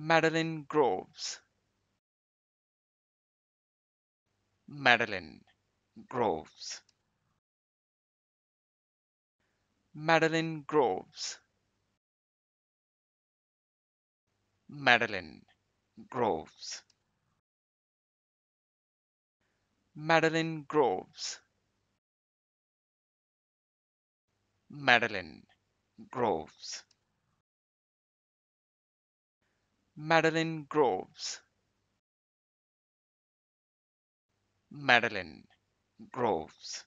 Madeline Groves. Madeline Groves. Madeline Groves. Madeline Groves. Madeline Groves. Madeline Groves Madeline Groves. Madeline Groves